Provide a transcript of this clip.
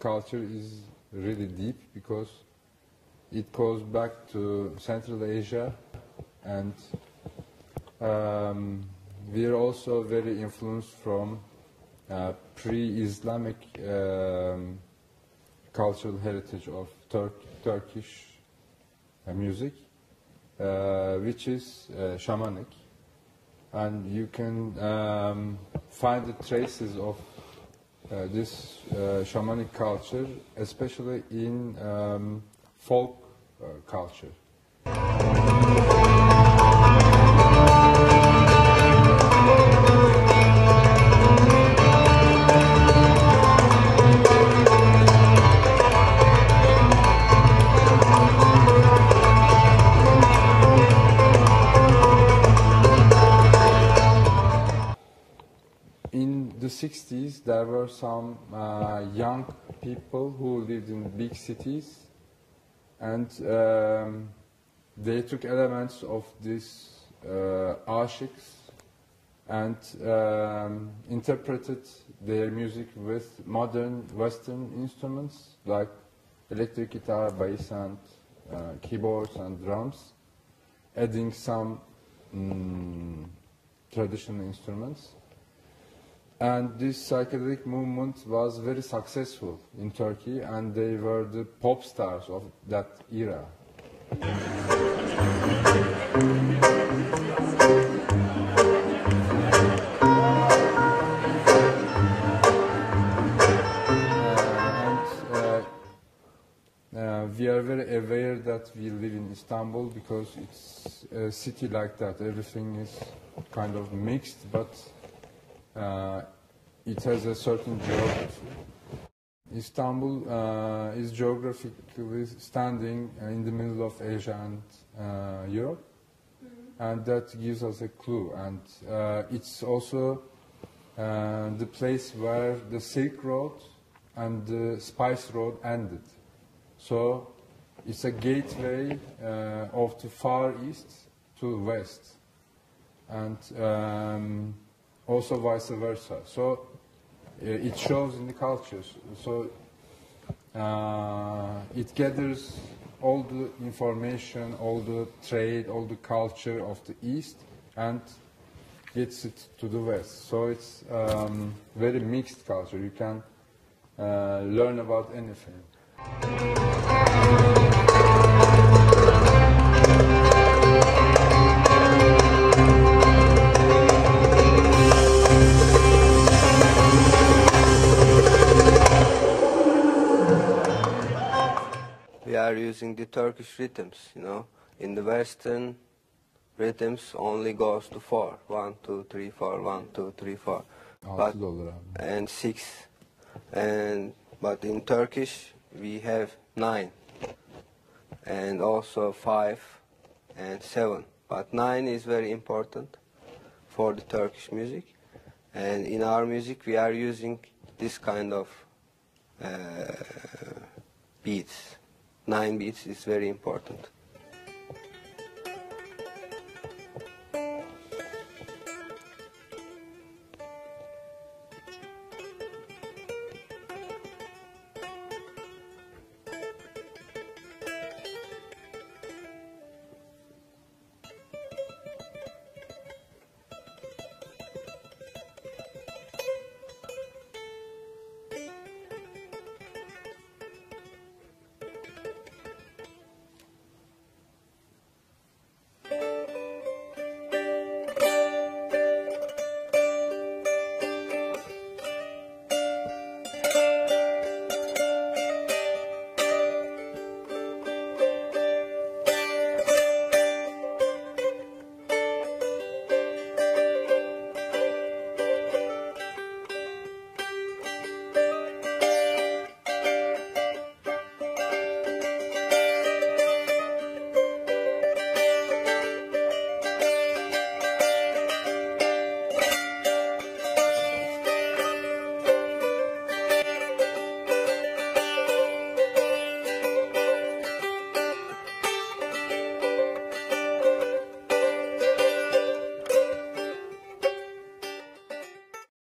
culture is really deep because it goes back to Central Asia and um, we are also very influenced from uh, pre-Islamic um, cultural heritage of Tur Turkish uh, music, uh, which is uh, shamanic. And you can um, find the traces of this uh, shamanic culture, especially in um, folk uh, culture. 60s, there were some uh, young people who lived in big cities, and um, they took elements of these uh, ashiks and um, interpreted their music with modern Western instruments like electric guitar, bass, and uh, keyboards and drums, adding some mm, traditional instruments. And this psychedelic movement was very successful in Turkey, and they were the pop stars of that era. Uh, uh, uh, we are very aware that we live in Istanbul because it's a city like that. Everything is kind of mixed, but uh, it has a certain geography. Istanbul uh, is geographically standing in the middle of Asia and uh, Europe, and that gives us a clue. And uh, it's also uh, the place where the Silk Road and the Spice Road ended. So it's a gateway uh, of the Far East to the West, and um, also vice versa. So uh, it shows in the cultures. So uh, it gathers all the information, all the trade, all the culture of the East, and gets it to the West. So it's um, very mixed culture. You can uh, learn about anything. Are using the Turkish rhythms, you know. In the Western rhythms only goes to four. One, two, three, four, one, two, three, four. Altı da olur abi. and six. And but in Turkish we have nine. And also five and seven. But nine is very important for the Turkish music. And in our music we are using this kind of uh, beats. Nine beats is very important.